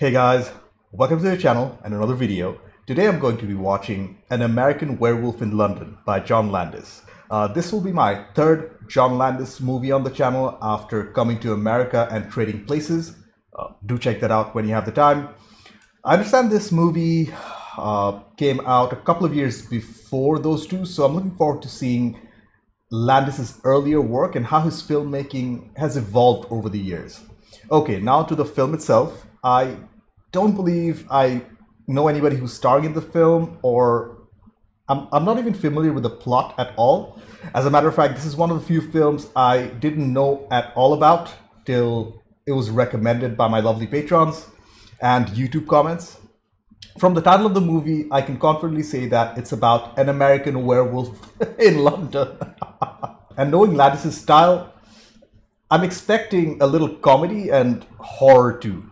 Hey guys, welcome to the channel and another video. Today I'm going to be watching An American Werewolf in London by John Landis. Uh, this will be my third John Landis movie on the channel after coming to America and trading places. Uh, do check that out when you have the time. I understand this movie uh, came out a couple of years before those two, so I'm looking forward to seeing Landis's earlier work and how his filmmaking has evolved over the years. Okay, now to the film itself. I don't believe I know anybody who's starring in the film, or I'm, I'm not even familiar with the plot at all. As a matter of fact, this is one of the few films I didn't know at all about till it was recommended by my lovely patrons and YouTube comments. From the title of the movie, I can confidently say that it's about an American werewolf in London. and knowing Landis's style, I'm expecting a little comedy and horror too.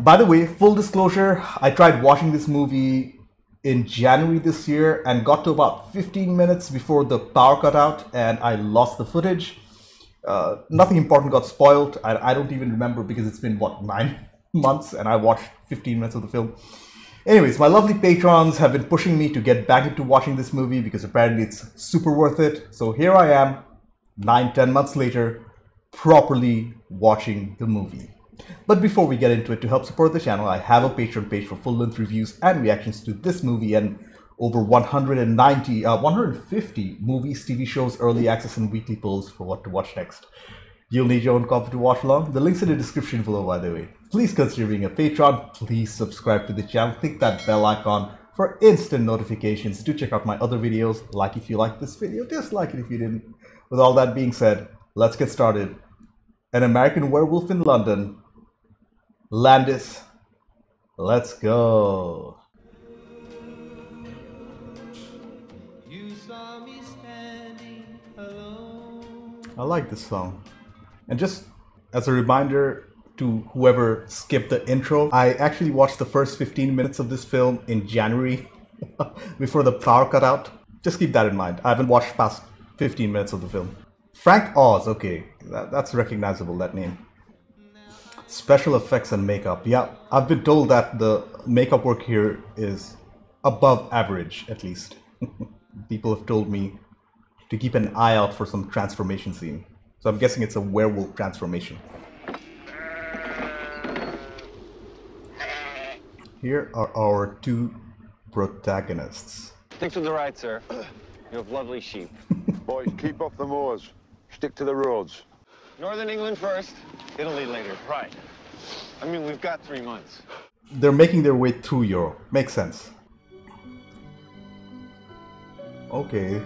By the way, full disclosure, I tried watching this movie in January this year and got to about 15 minutes before the power cut out and I lost the footage. Uh, nothing important got spoiled. I, I don't even remember because it's been, what, nine months and I watched 15 minutes of the film. Anyways, my lovely patrons have been pushing me to get back into watching this movie because apparently it's super worth it. So here I am, nine, ten months later, properly watching the movie. But before we get into it, to help support the channel, I have a Patreon page for full-length reviews and reactions to this movie and over 190, uh, 150 movies, TV shows, early access, and weekly polls for what to watch next. You'll need your own copy to watch along. The link's in the description below, by the way. Please consider being a patron. Please subscribe to the channel. Click that bell icon for instant notifications. Do check out my other videos. Like if you like this video, dislike it if you didn't. With all that being said, let's get started. An American Werewolf in London. Landis. Let's go. I like this song. And just as a reminder to whoever skipped the intro, I actually watched the first 15 minutes of this film in January before the power cut out. Just keep that in mind. I haven't watched past 15 minutes of the film. Frank Oz, okay, that, that's recognizable, that name. Special effects and makeup. Yeah, I've been told that the makeup work here is above average, at least. People have told me to keep an eye out for some transformation scene. So I'm guessing it's a werewolf transformation. Here are our two protagonists. Stick to the right, sir. You have lovely sheep. Boys, keep off the moors. Stick to the roads. Northern England first, Italy later. Right. I mean, we've got three months. They're making their way through Europe. Makes sense. Okay.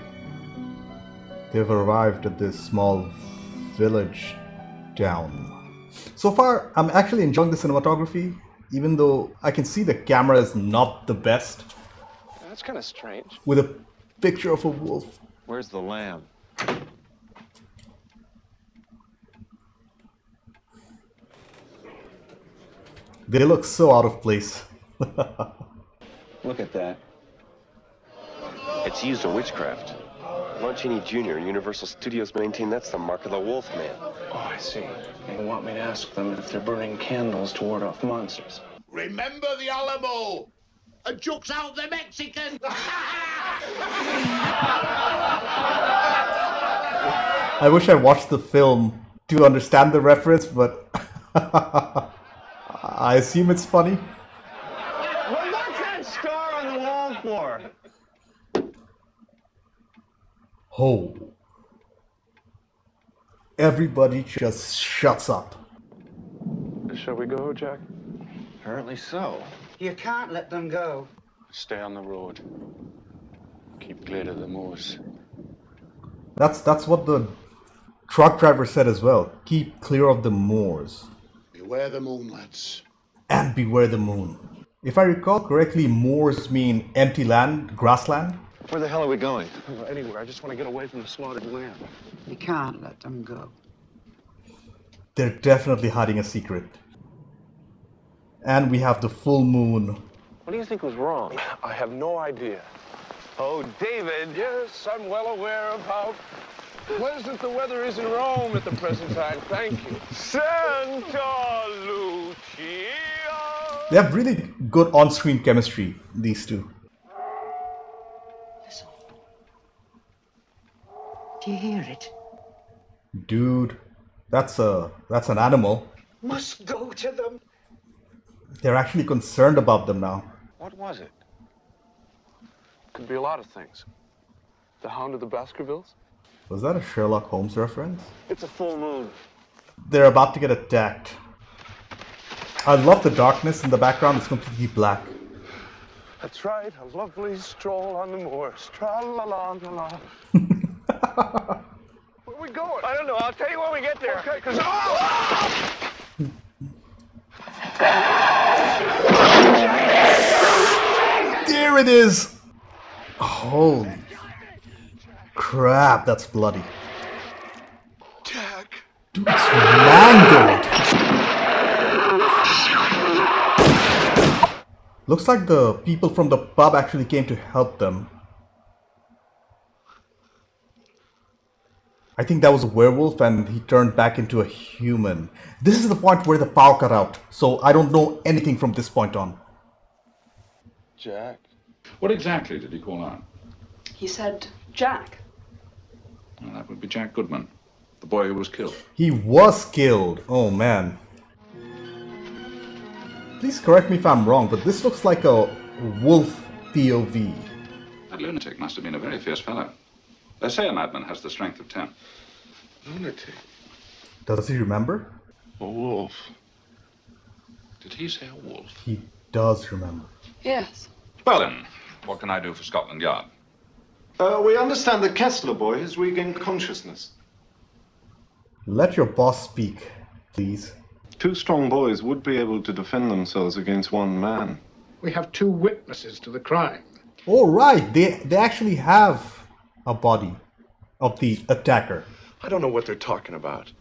They've arrived at this small village town. So far, I'm actually enjoying the cinematography, even though I can see the camera is not the best. That's kind of strange. With a picture of a wolf. Where's the lamb? They look so out of place. Look at that. It's used in witchcraft. Lon Chaney Jr. and Universal Studios maintain that's the mark of the wolf man. Oh, I see. They want me to ask them if they're burning candles to ward off monsters. Remember the Alamo! And jokes out the Mexican! I wish I watched the film to understand the reference, but I assume it's funny. Well, what's that star on the wall for? Oh. Everybody just shuts up. Shall we go, Jack? Apparently so. You can't let them go. Stay on the road. Keep clear of the moors. That's that's what the truck driver said as well. Keep clear of the moors Beware the moon, lads. And beware the moon. If I recall correctly, moors mean empty land, grassland. Where the hell are we going? Anywhere. I just want to get away from the slaughtered lamb. You can't let them go. They're definitely hiding a secret. And we have the full moon. What do you think was wrong? I have no idea. Oh, David. Yes, I'm well aware of how pleasant the weather is in Rome at the present time. Thank you. Santa Lucia. They have really good on-screen chemistry, these two. Listen. Do you hear it? Dude, that's a that's an animal. Must go to them. They're actually concerned about them now. What was it? Could be a lot of things. The Hound of the Baskervilles? Was that a Sherlock Holmes reference? It's a full moon. They're about to get attacked. I love the darkness in the background. It's completely black. That's right, a lovely stroll on the moors. Tra-la-la-la-la. Where we going? I don't know. I'll tell you when we get there. Okay, because... Oh! There it is! Holy crap, that's bloody. Jack! Dude, it's mangled! Looks like the people from the pub actually came to help them. I think that was a werewolf and he turned back into a human. This is the point where the power cut out, so I don't know anything from this point on. Jack? What exactly did he call out? He said, Jack. Well, that would be Jack Goodman, the boy who was killed. He was killed. Oh man. Please correct me if I'm wrong, but this looks like a wolf POV. That lunatic must have been a very fierce fellow. They say a madman has the strength of ten. Lunatic. Does he remember? A wolf. Did he say a wolf? He does remember. Yes. Well then, what can I do for Scotland Yard? Uh, we understand the Kessler boy has regained consciousness. Let your boss speak, please. Two strong boys would be able to defend themselves against one man. We have two witnesses to the crime. Oh right, they they actually have a body of the attacker. I don't know what they're talking about.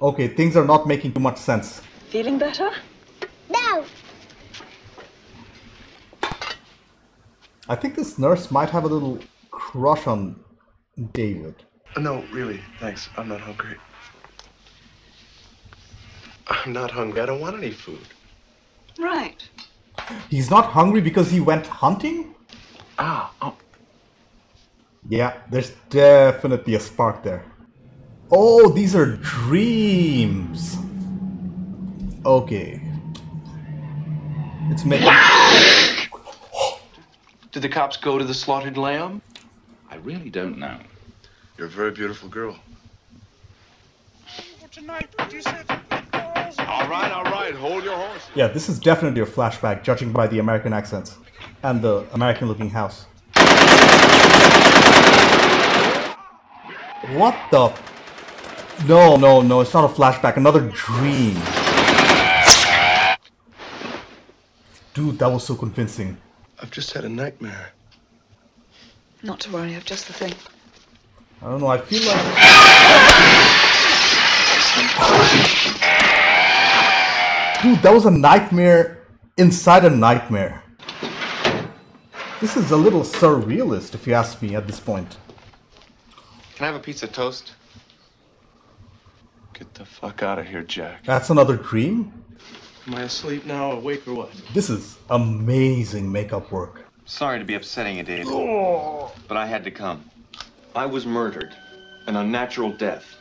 Okay, things are not making too much sense. Feeling better? No. I think this nurse might have a little crush on David. No, really, thanks. I'm not hungry. I'm not hungry. I don't want any food. Right. He's not hungry because he went hunting? Ah, oh. Yeah, there's definitely a spark there. Oh, these are dreams. Okay. It's making. Did the cops go to the slaughtered lamb? I really don't know. You're a very beautiful girl. All right, all right. Hold your horse. Yeah, this is definitely a flashback, judging by the American accents and the American looking house. What the? No, no, no, it's not a flashback, another dream. Dude, that was so convincing. I've just had a nightmare. Not to worry, I've just the thing. I don't know, I feel like. Dude, that was a nightmare inside a nightmare. This is a little surrealist, if you ask me, at this point. Can I have a piece of toast? Get the fuck out of here, Jack. That's another dream? Am I asleep now, awake or what? This is amazing makeup work. Sorry to be upsetting you, Dave. Oh. But I had to come. I was murdered, an unnatural death.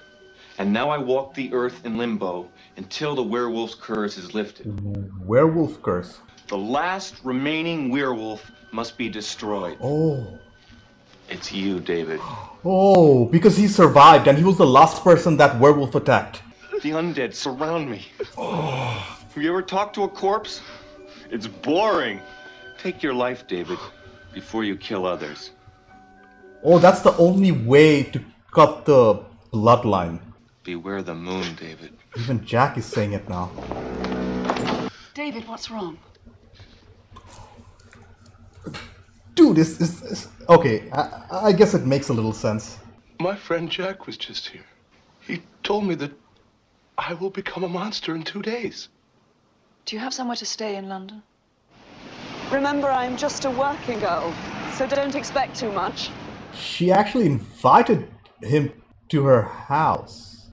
And now I walk the earth in limbo until the werewolf's curse is lifted. Werewolf curse. The last remaining werewolf must be destroyed. Oh. It's you, David. Oh, because he survived and he was the last person that werewolf attacked. The undead surround me. Oh. Have you ever talked to a corpse? It's boring. Take your life, David, before you kill others. Oh, that's the only way to cut the bloodline. Beware the moon, David. Even Jack is saying it now. David, what's wrong? Dude, it's, is... it's okay. I, I guess it makes a little sense. My friend Jack was just here. He told me that I will become a monster in two days. Do you have somewhere to stay in London? Remember, I'm just a working girl, so don't expect too much. She actually invited him to her house.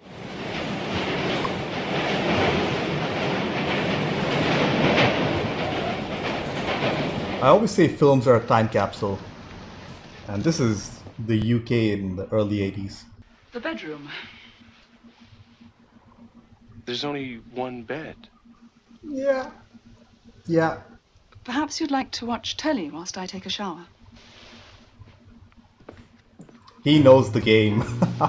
I always say films are a time capsule, and this is the UK in the early 80s. The bedroom. There's only one bed. Yeah. Yeah. Perhaps you'd like to watch telly whilst I take a shower. He knows the game.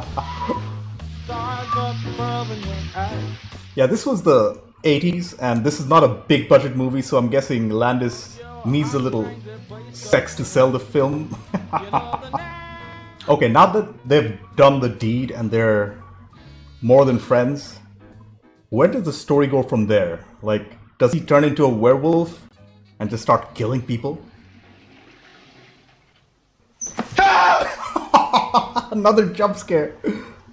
yeah, this was the 80s, and this is not a big budget movie, so I'm guessing Landis needs a little sex to sell the film. okay, now that they've done the deed and they're more than friends, where does the story go from there? Like, does he turn into a werewolf and just start killing people? Another jump scare.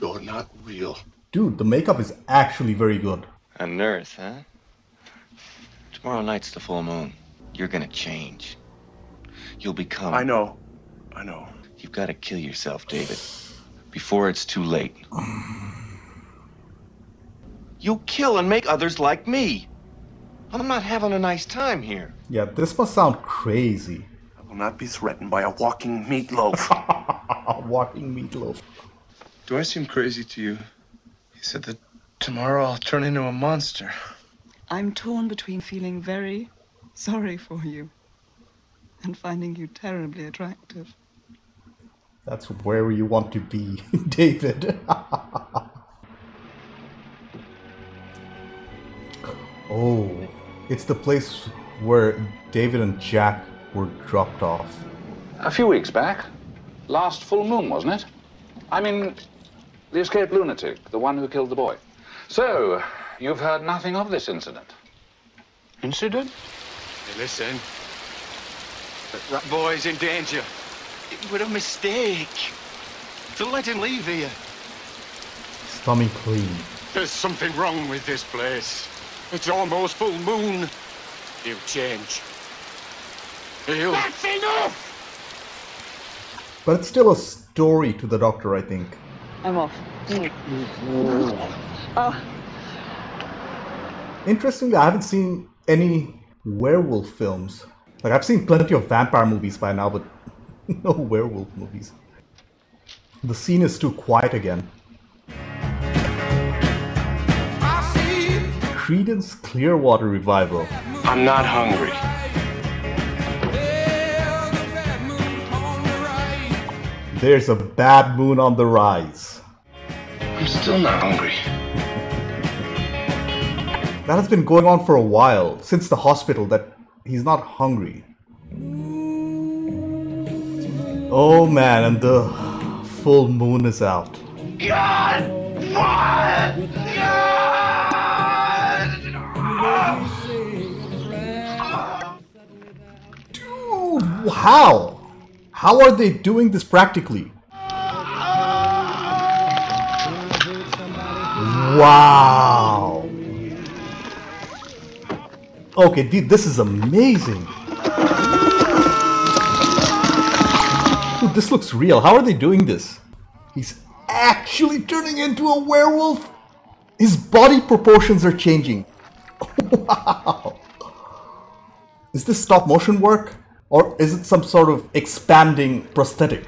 You're not real. Dude, the makeup is actually very good. A nurse, huh? Tomorrow night's the full moon. You're gonna change. You'll become. I know. I know. You've got to kill yourself, David, before it's too late. You'll kill and make others like me. I'm not having a nice time here. Yeah, this must sound crazy. I will not be threatened by a walking meatloaf. A walking meatloaf. Do I seem crazy to you? He said that tomorrow I'll turn into a monster. I'm torn between feeling very sorry for you and finding you terribly attractive. That's where you want to be, David. oh, it's the place where David and Jack were dropped off. A few weeks back. Last full moon, wasn't it? I mean, the escaped lunatic, the one who killed the boy. So, you've heard nothing of this incident? Incident? Hey, listen. That, that boy's in danger. It was a mistake to let him leave here. Stomach clean. There's something wrong with this place. It's almost full moon. He'll change. He'll... That's enough! But it's still a story to the doctor, I think. I'm off. Oh, Interestingly, I haven't seen any werewolf films. Like, I've seen plenty of vampire movies by now, but no werewolf movies. The scene is too quiet again. Creedence Clearwater Revival. I'm not hungry. There's a bad moon on the rise. I'm still not hungry. That has been going on for a while, since the hospital, that he's not hungry. Oh man, and the full moon is out. God! What? Dude, how? How are they doing this practically? Wow. Okay, dude, this is amazing. Dude, this looks real. How are they doing this? He's actually turning into a werewolf. His body proportions are changing. wow. Is this stop motion work? Or is it some sort of expanding prosthetic?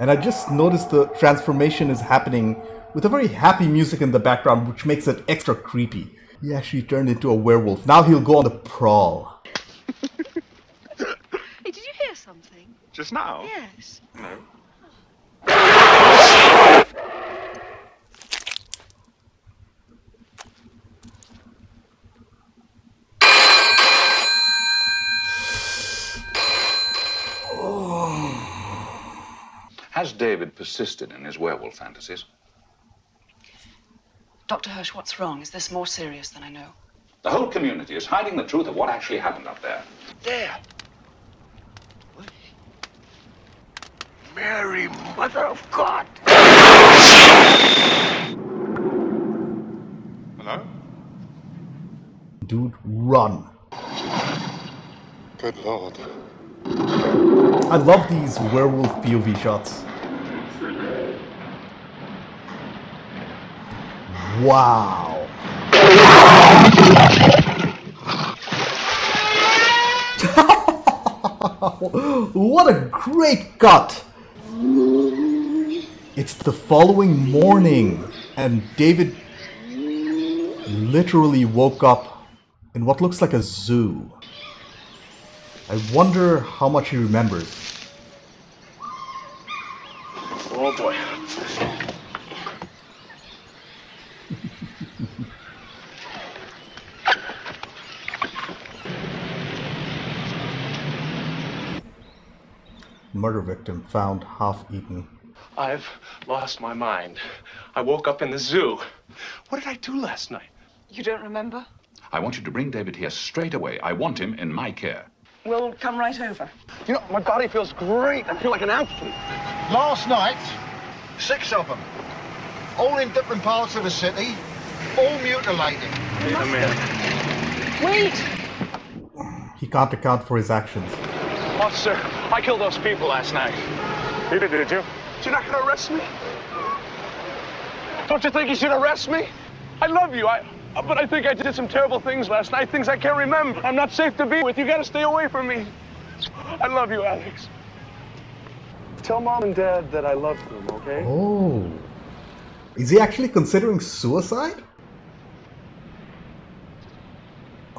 And I just noticed the transformation is happening with a very happy music in the background, which makes it extra creepy. He actually turned into a werewolf. Now he'll go on the prowl. hey, did you hear something? Just now? Yes. No. Has David persisted in his werewolf fantasies? Dr. Hirsch, what's wrong? Is this more serious than I know? The whole community is hiding the truth of what actually happened up there. There. Mary, Mother of God. Hello? Dude, run. Good lord. I love these werewolf POV shots. Wow. what a great cut! It's the following morning, and David literally woke up in what looks like a zoo. I wonder how much he remembers. Oh boy. Murder victim found half eaten. I've lost my mind. I woke up in the zoo. What did I do last night? You don't remember? I want you to bring David here straight away. I want him in my care. We'll come right over. You know, my body feels great. I feel like an athlete. Last night, six of them, all in different parts of the city, all mutilated. Wait a minute. Wait! He can't account for his actions. Officer, I killed those people last night. You did, did you? You're not gonna arrest me? Don't you think you should arrest me? I love you. I, Uh, but I think I did some terrible things last night, things I can't remember. I'm not safe to be with. You gotta stay away from me. I love you, Alex. Tell mom and dad that I love them, okay? Oh. Is he actually considering suicide?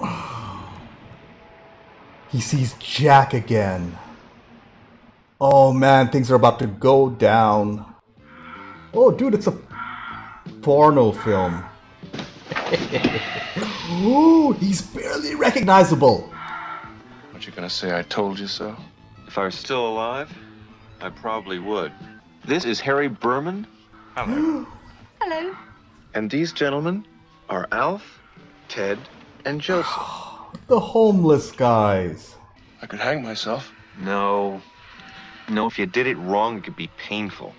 He sees Jack again. Oh man, things are about to go down. Oh dude, it's a porno film. Ooh, he's barely recognizable. Aren't you gonna say I told you so? If I were still alive, I probably would. This is Harry Berman. Hello. Hello. and these gentlemen are Alf, Ted, and Joseph. The homeless guys. I could hang myself. No. No, if you did it wrong, it could be painful.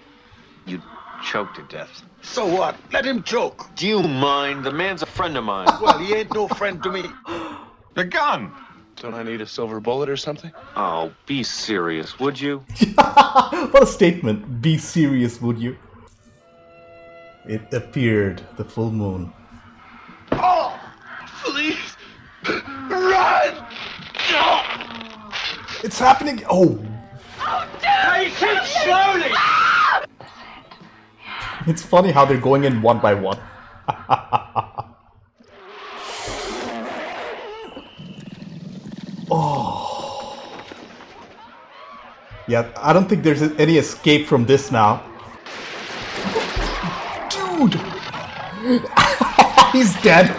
You'd choke to death. So what? Let him choke. Do you mind? The man's a friend of mine. Well, he ain't no friend to me. the gun! Don't I need a silver bullet or something? Oh, be serious, would you? what a statement. Be serious, would you? It appeared, the full moon. Oh, please, run! It's happening! Oh! Oh, dude! Take it slowly. It's funny how they're going in one by one. oh. Yeah, I don't think there's any escape from this now. Dude! He's dead.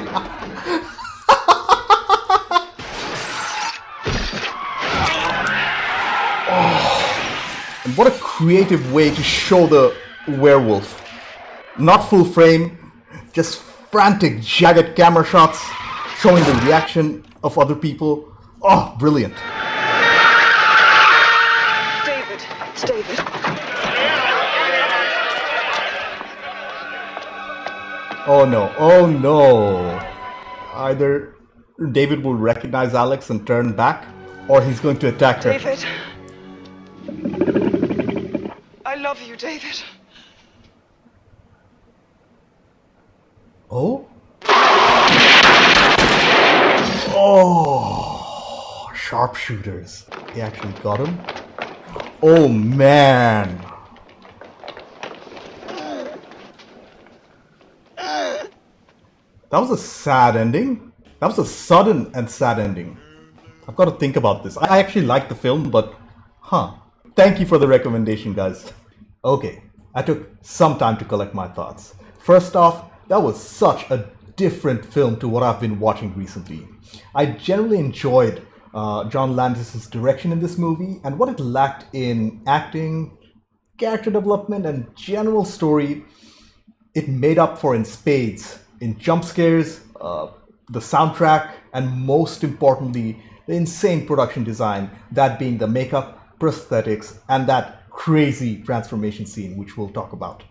oh. And what a creative way to show the werewolf. Not full frame, just frantic, jagged camera shots showing the reaction of other people. Oh, brilliant. David. It's David. Oh no, oh no. Either David will recognize Alex and turn back, or he's going to attack her. David. I love you, David. Oh? Oh, sharpshooters. They actually got him. Oh man. That was a sad ending. That was a sudden and sad ending. I've got to think about this. I actually like the film, but huh. Thank you for the recommendation, guys. Okay, I took some time to collect my thoughts. First off, that was such a different film to what I've been watching recently. I generally enjoyed uh, John Landis's direction in this movie and what it lacked in acting, character development, and general story. It made up for in spades in jump scares, uh, the soundtrack, and most importantly, the insane production design, that being the makeup, prosthetics, and that crazy transformation scene, which we'll talk about.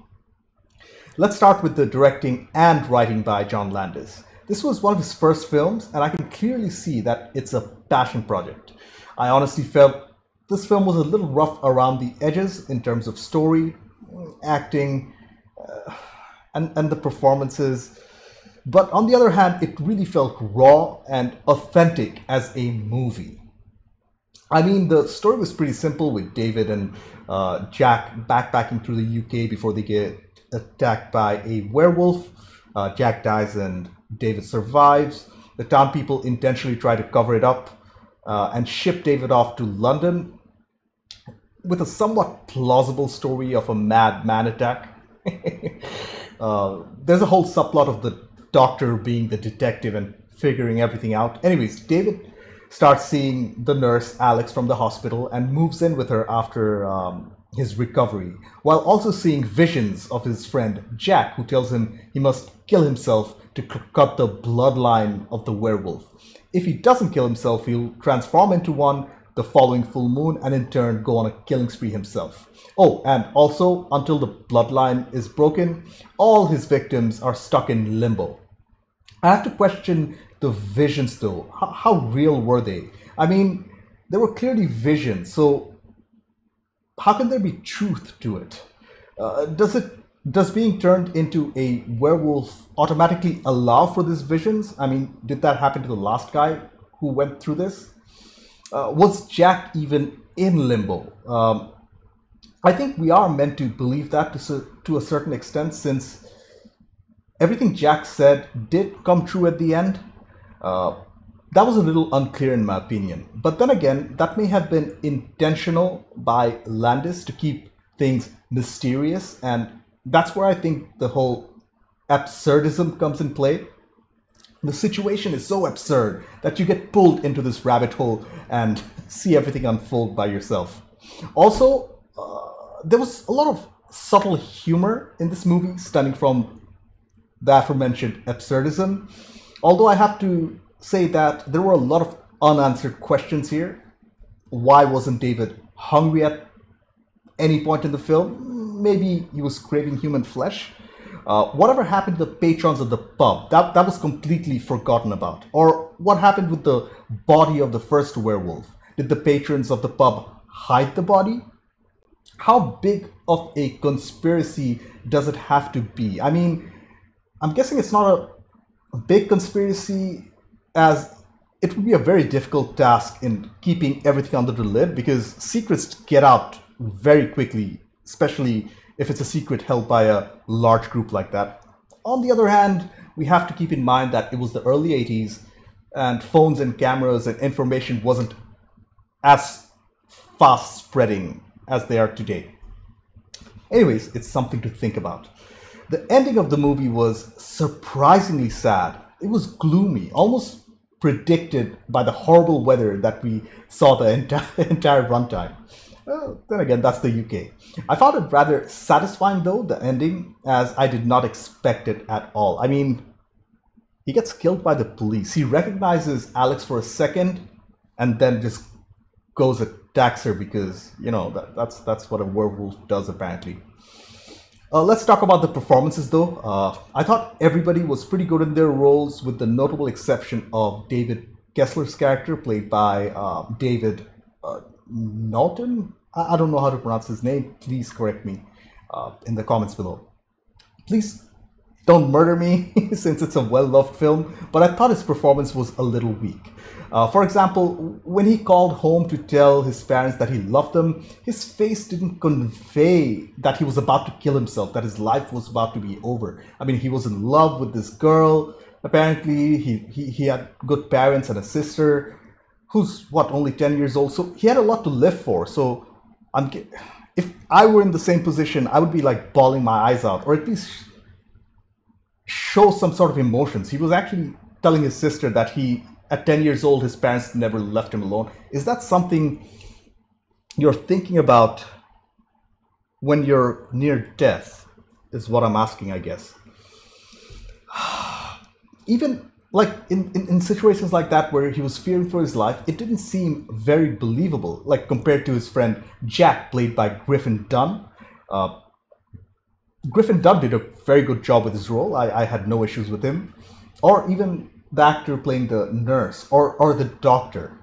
Let's start with the directing and writing by John Landis. This was one of his first films, and I can clearly see that it's a passion project. I honestly felt this film was a little rough around the edges in terms of story, acting, uh, and, and the performances. But on the other hand, it really felt raw and authentic as a movie. I mean, the story was pretty simple with David and uh, Jack backpacking through the UK before they get attacked by a werewolf. Uh, Jack dies and David survives. The town people intentionally try to cover it up uh, and ship David off to London with a somewhat plausible story of a madman attack. uh, there's a whole subplot of the doctor being the detective and figuring everything out. Anyways, David starts seeing the nurse Alex from the hospital and moves in with her after um, his recovery, while also seeing visions of his friend Jack, who tells him he must kill himself to cut the bloodline of the werewolf. If he doesn't kill himself, he'll transform into one the following full moon and in turn go on a killing spree himself. Oh, and also, until the bloodline is broken, all his victims are stuck in limbo. I have to question the visions though. How, how real were they? I mean, there were clearly visions, so how can there be truth to it? Uh, does it does being turned into a werewolf automatically allow for these visions? I mean, did that happen to the last guy who went through this? Uh, was Jack even in limbo? Um, I think we are meant to believe that to, to a certain extent, since everything Jack said did come true at the end. Uh, that was a little unclear in my opinion. But then again, that may have been intentional by Landis to keep things mysterious, and that's where I think the whole absurdism comes in play. The situation is so absurd that you get pulled into this rabbit hole and see everything unfold by yourself. Also, uh, there was a lot of subtle humor in this movie, stemming from the aforementioned absurdism. Although I have to say that there were a lot of unanswered questions here. Why wasn't David hungry at any point in the film? Maybe he was craving human flesh. Uh, whatever happened to the patrons of the pub? That, that was completely forgotten about. Or what happened with the body of the first werewolf? Did the patrons of the pub hide the body? How big of a conspiracy does it have to be? I mean, I'm guessing it's not a, a big conspiracy as it would be a very difficult task in keeping everything under the lid because secrets get out very quickly, especially if it's a secret held by a large group like that. On the other hand, we have to keep in mind that it was the early 80s and phones and cameras and information wasn't as fast spreading as they are today. Anyways, it's something to think about. The ending of the movie was surprisingly sad. It was gloomy, almost predicted by the horrible weather that we saw the entire, entire runtime. Well, then again, that's the UK. I found it rather satisfying though, the ending, as I did not expect it at all. I mean, he gets killed by the police. He recognizes Alex for a second and then just goes attacks her because, you know, that, that's, that's what a werewolf does apparently. Uh, let's talk about the performances though. Uh, I thought everybody was pretty good in their roles with the notable exception of David Kessler's character played by uh, David Naughton. I, I, don't know how to pronounce his name. Please correct me uh, in the comments below. Please don't murder me since it's a well-loved film, but I thought his performance was a little weak. Uh, for example, when he called home to tell his parents that he loved them, his face didn't convey that he was about to kill himself, that his life was about to be over. I mean, he was in love with this girl. Apparently, he, he, he had good parents and a sister who's, what, only 10 years old. So he had a lot to live for. So I'm, if I were in the same position, I would be like bawling my eyes out, or at least show some sort of emotions. He was actually telling his sister that he at 10 years old, his parents never left him alone. Is that something you're thinking about when you're near death? Is what I'm asking, I guess. Even like in, in, in, situations like that where he was fearing for his life, it didn't seem very believable, like compared to his friend Jack, played by Griffin Dunne. Uh, Griffin Dunne did a very good job with his role. I, I had no issues with him. Or even the actor playing the nurse or, or the doctor.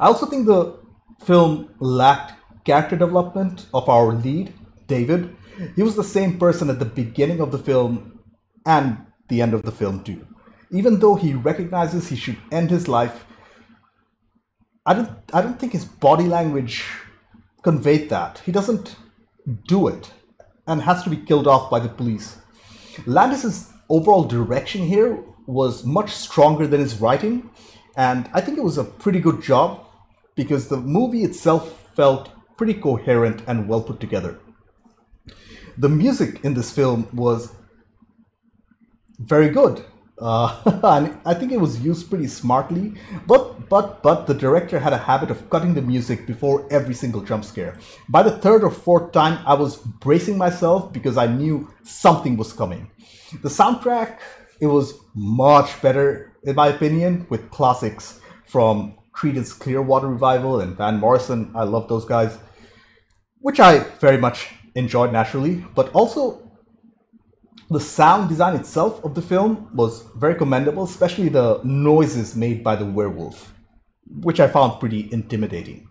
I also think the film lacked character development of our lead, David. He was the same person at the beginning of the film and the end of the film, too. Even though he recognizes he should end his life, I don't I don't think his body language conveyed that. He doesn't do it and has to be killed off by the police. Landis's overall direction here was much stronger than his writing, and I think it was a pretty good job because the movie itself felt pretty coherent and well put together. The music in this film was very good. Uh, and I think it was used pretty smartly, but but but the director had a habit of cutting the music before every single jump scare. By the third or fourth time, I was bracing myself because I knew something was coming. The soundtrack it was much better in my opinion with classics from Creedence Clearwater Revival and Van Morrison. I love those guys, which I very much enjoyed naturally, but also the sound design itself of the film was very commendable, especially the noises made by the werewolf, which I found pretty intimidating.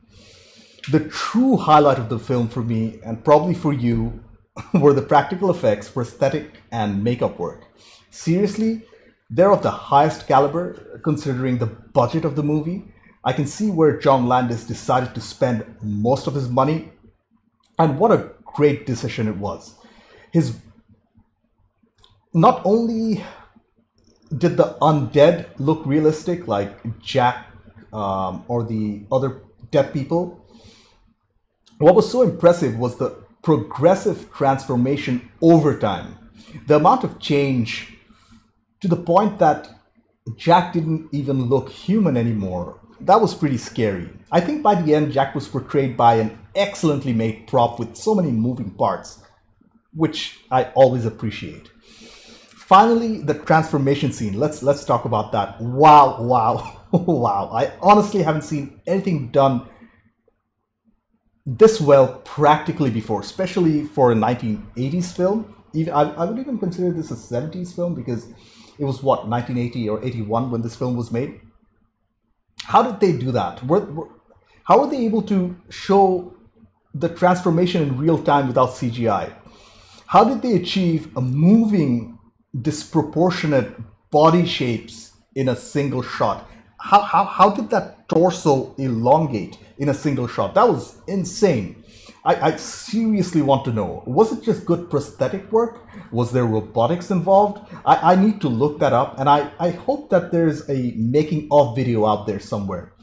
The true highlight of the film for me, and probably for you, were the practical effects, prosthetic, and makeup work. Seriously, they're of the highest caliber considering the budget of the movie. I can see where John Landis decided to spend most of his money, and what a great decision it was. His not only did the undead look realistic, like Jack um, or the other dead people, what was so impressive was the progressive transformation over time. The amount of change to the point that Jack didn't even look human anymore. That was pretty scary. I think by the end, Jack was portrayed by an excellently made prop with so many moving parts, which I always appreciate. Finally, the transformation scene. Let's let's talk about that. Wow, wow, wow. I honestly haven't seen anything done this well practically before, especially for a 1980s film. Even I, I would even consider this a 70s film because it was what 1980 or 81 when this film was made. How did they do that? Were, were, how were they able to show the transformation in real time without CGI? How did they achieve a moving disproportionate body shapes in a single shot. How, how, how did that torso elongate in a single shot? That was insane. I, I seriously want to know was it just good prosthetic work? Was there robotics involved? I, I need to look that up and I, I hope that there's a making of video out there somewhere.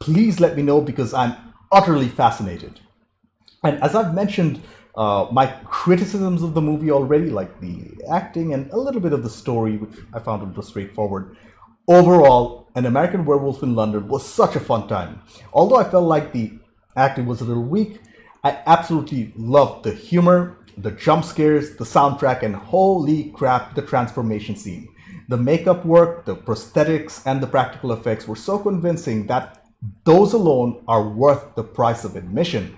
Please let me know because I'm utterly fascinated. And as I've mentioned uh, my criticisms of the movie already, like the acting and a little bit of the story, which I found a little straightforward. Overall, An American Werewolf in London was such a fun time. Although I felt like the acting was a little weak, I absolutely loved the humor, the jump scares, the soundtrack, and holy crap, the transformation scene. The makeup work, the prosthetics, and the practical effects were so convincing that those alone are worth the price of admission.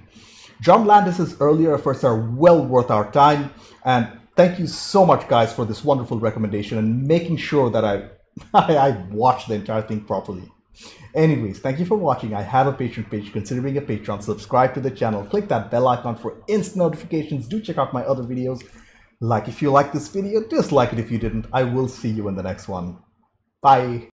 John Landis's earlier efforts are well worth our time. And thank you so much, guys, for this wonderful recommendation and making sure that I, I, watched the entire thing properly. Anyways, thank you for watching. I have a Patreon page. Consider being a patron. Subscribe to the channel. Click that bell icon for instant notifications. Do check out my other videos. Like if you like this video. Dislike it if you didn't. I will see you in the next one. Bye.